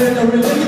and a religion.